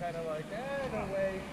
kind of like, eh, no way.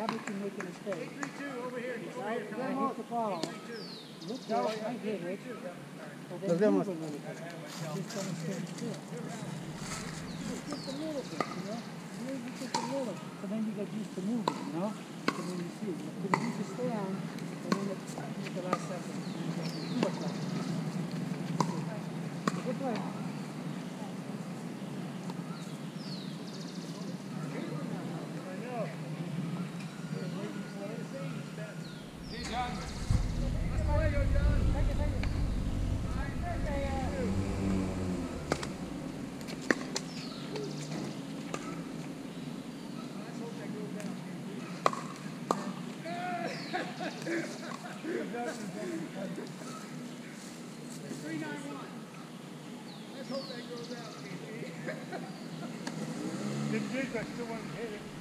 Habit to make a mistake. I came off the ball, looked at it, I hit it, and then. Just a little bit, you know? Maybe just a little. So then you get used to moving, you know? If you just stay on, and then it's, I think the last second, you look like. Good play. Did good, but still wanted to hit it.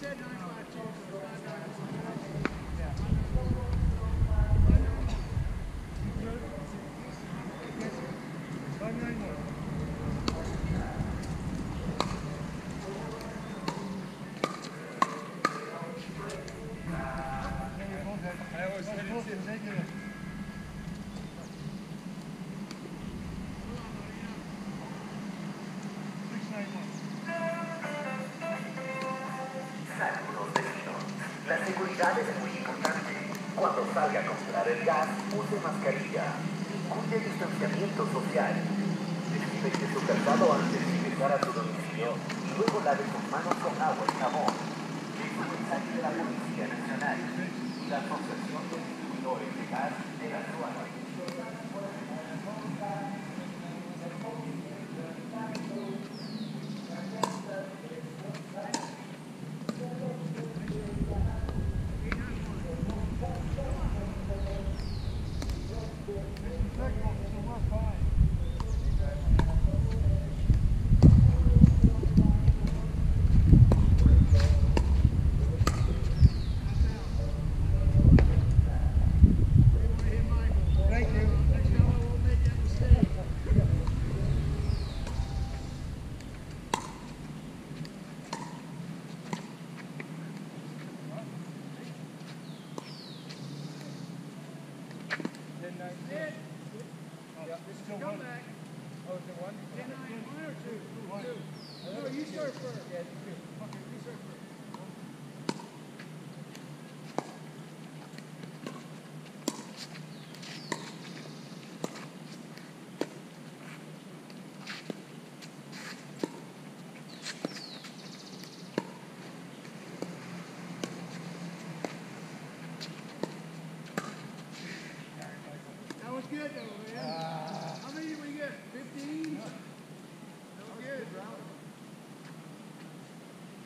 Five Es muy importante. Cuando salga a comprar el gas, use mascarilla. Cuide el distanciamiento social. Desinfecte su calzado antes de ingresar a su domicilio y luego lave sus manos con agua y jabón. Es un mensaje de la Policía Nacional la Asociación de Distribuidores de Gas de la Aduana. Ten. Oh, one. Oh, is it one? One. No, you start first. Yeah, you Good though, man. How many did we get? Fifteen? That was good.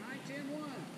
Nine, ten, one.